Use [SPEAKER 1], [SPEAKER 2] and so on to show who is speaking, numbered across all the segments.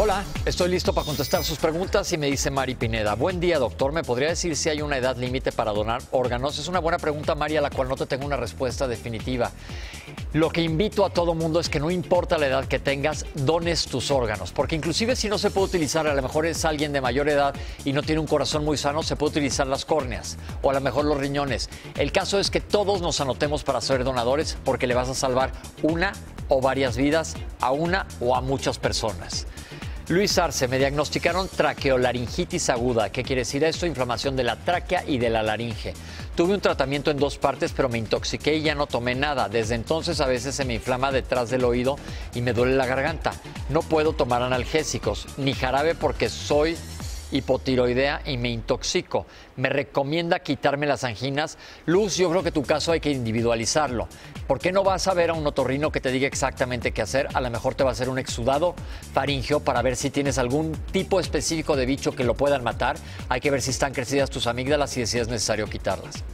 [SPEAKER 1] Hola, estoy listo para contestar sus preguntas y me dice Mari Pineda. Buen día, doctor. ¿Me podría decir si hay una edad límite para donar órganos? Es una buena pregunta, Mari, a la cual no te tengo una respuesta definitiva. Lo que invito a todo mundo es que no importa la edad que tengas, dones tus órganos. Porque inclusive si no se puede utilizar, a lo mejor es alguien de mayor edad y no tiene un corazón muy sano, se puede utilizar las córneas o a lo mejor los riñones. El caso es que todos nos anotemos para ser donadores porque le vas a salvar una o varias vidas a una o a muchas personas. Luis Arce, me diagnosticaron traqueolaringitis aguda. ¿Qué quiere decir esto? Inflamación de la tráquea y de la laringe. Tuve un tratamiento en dos partes, pero me intoxiqué y ya no tomé nada. Desde entonces a veces se me inflama detrás del oído y me duele la garganta. No puedo tomar analgésicos ni jarabe porque soy hipotiroidea y me intoxico. Me recomienda quitarme las anginas. Luz, yo creo que tu caso hay que individualizarlo. ¿Por qué no vas a ver a un otorrino que te diga exactamente qué hacer? A lo mejor te va a hacer un exudado faringeo para ver si tienes algún tipo específico de bicho que lo puedan matar. Hay que ver si están crecidas tus amígdalas y si es necesario quitarlas.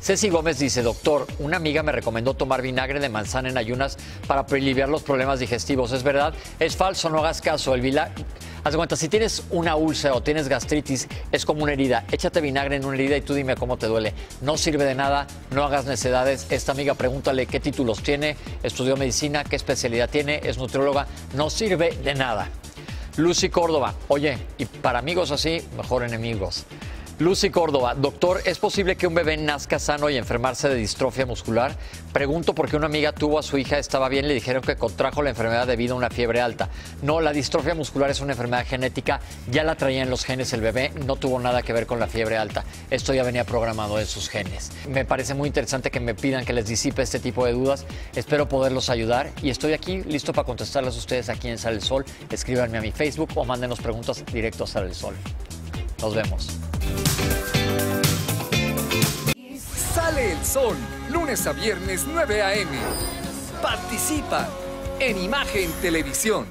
[SPEAKER 1] Ceci Gómez dice, doctor, una amiga me recomendó tomar vinagre de manzana en ayunas para aliviar los problemas digestivos. ¿Es verdad? Es falso, no hagas caso. El vinagre Haz de cuenta, si tienes una úlcera o tienes gastritis, es como una herida. Échate vinagre en una herida y tú dime cómo te duele. No sirve de nada, no hagas necedades. Esta amiga pregúntale qué títulos tiene, estudió medicina, qué especialidad tiene, es nutrióloga. No sirve de nada. Lucy Córdoba, oye, y para amigos así, mejor enemigos. Lucy Córdoba, doctor, ¿es posible que un bebé nazca sano y enfermarse de distrofia muscular? Pregunto porque una amiga tuvo a su hija, estaba bien, le dijeron que contrajo la enfermedad debido a una fiebre alta. No, la distrofia muscular es una enfermedad genética, ya la traía en los genes el bebé, no tuvo nada que ver con la fiebre alta. Esto ya venía programado en sus genes. Me parece muy interesante que me pidan que les disipe este tipo de dudas. Espero poderlos ayudar y estoy aquí listo para contestarles a ustedes aquí en Sale el Sol. Escríbanme a mi Facebook o mándenos preguntas directo a Sale el Sol. Nos vemos.
[SPEAKER 2] Sale el sol, lunes a viernes 9 a.m. Participa en Imagen Televisión.